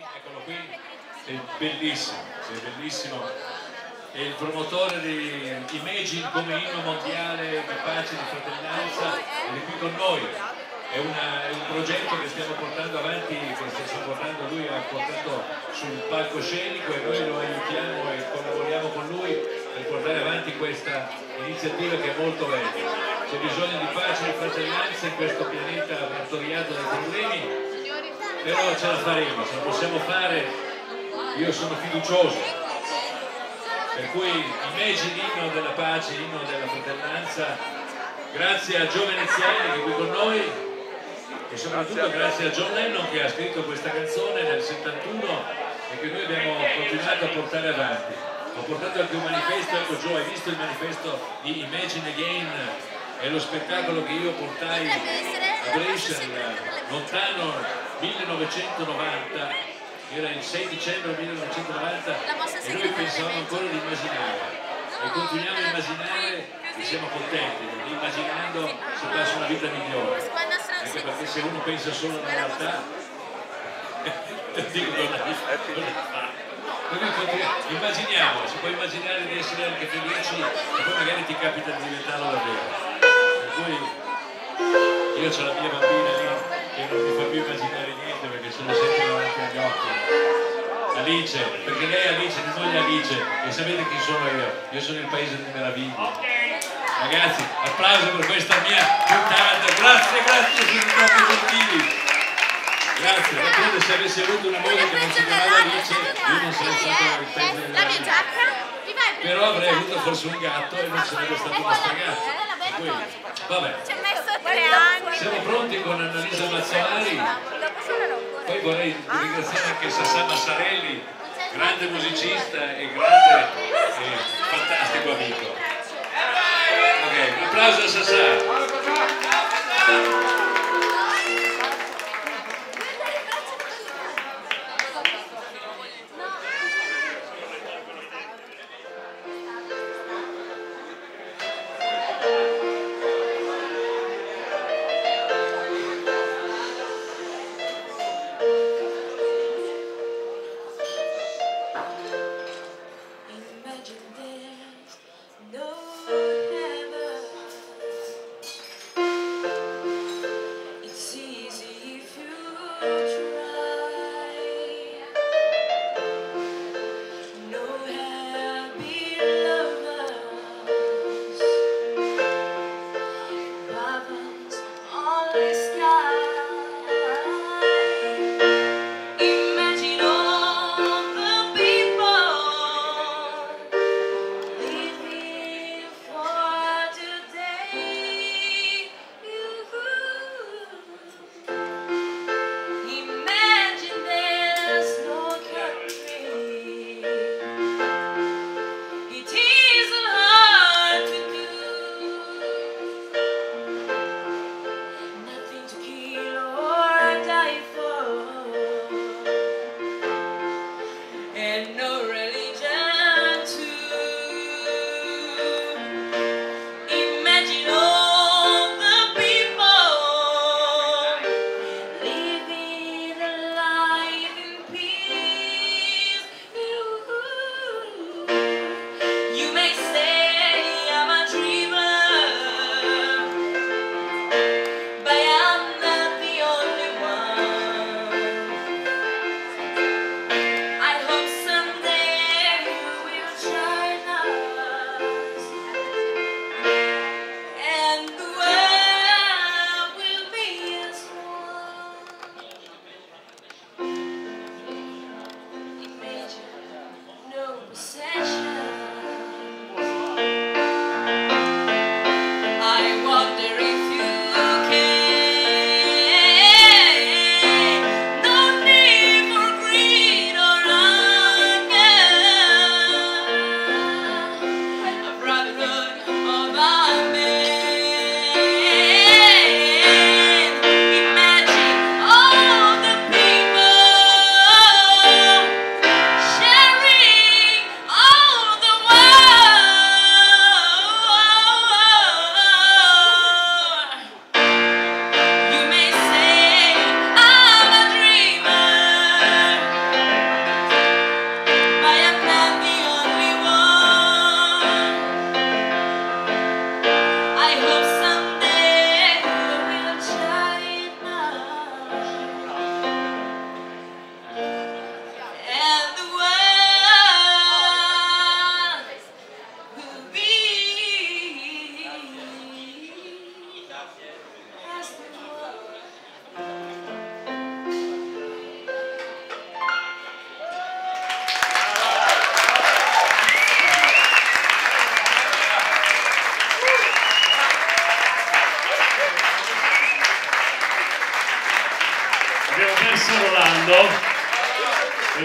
Eccolo qui, è bellissimo, è bellissimo. È il promotore di Imagine come inno mondiale di pace e di fratellanza ed è qui con noi. È, una, è, un progetto che stiamo portando avanti, che sta portando lui, ha portato sul palcoscenico e noi lo aiutiamo e collaboriamo con lui per portare avanti questa iniziativa che è molto bella. C'è bisogno di pace e fratellanza in questo pianeta martoriato dai problemi, però ce la faremo, ce la possiamo fare, io sono fiducioso. Per cui immagini inno della pace, inno della fratellanza, grazie a Gio Veneziani che è qui con noi e soprattutto grazie a John Lennon che ha scritto questa canzone nel 71 e che noi abbiamo continuato a portare avanti. Ho portato anche un manifesto, ecco Joe, hai visto il manifesto di Imagine Again? È lo spettacolo che io portai a Brescia lontano 1990 era il 6 dicembre 1990 e noi pensavamo ancora di immaginare. E continuiamo a immaginare e siamo contenti perché immaginando si passa una vita migliore. Anche perché se uno pensa solo alla realtà dico non immaginiamo, si può immaginare di essere anche felici e poi magari ti capita di diventarlo davvero cui io ho la mia bambina lì che non mi fa più immaginare niente perché sono sempre davanti agli occhi. Alice, perché lei è Alice, mia moglie Alice e sapete chi sono io? Io sono il paese delle meraviglie. Ragazzi, applauso per questa mia puntata. Grazie, grazie, siete troppo gentili grazie, d'altronde se avessi avuto una moglie che non si chiamava Alice io non sarei stato il paese delle meraviglie. Però avrei avuto forse un gatto e non sarebbe stato questo gatto vabbè. Ci ha messo tre anni. Siamo pronti con Annalisa Mazzolari. Poi vorrei ringraziare anche Sassà Massarelli, grande musicista e grande e fantastico amico. Ok, un applauso a Sassà.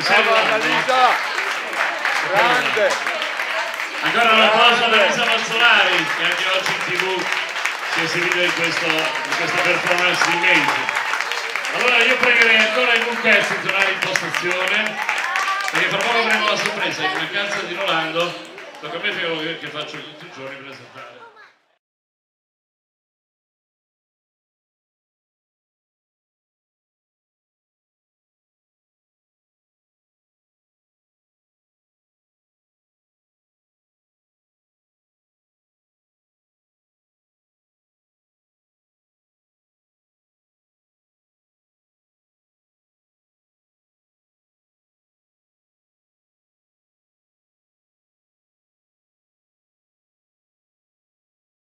Sei arrivato. Grande! Ancora un applauso per Elisa Mazzolari che anche oggi in tv si è esibito in, questo, in questa performance di Mage. Allora io pregherei ancora il Lucchesi di tornare in postazione perché fra poco avremo la sorpresa in mancanza di Rolando tocca a me che faccio tutti i giorni presentare